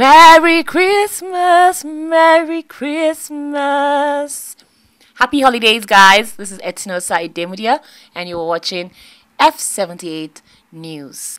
Merry Christmas, Merry Christmas. Happy holidays, guys. This is Etinosa Idemudia, and you're watching F78 News.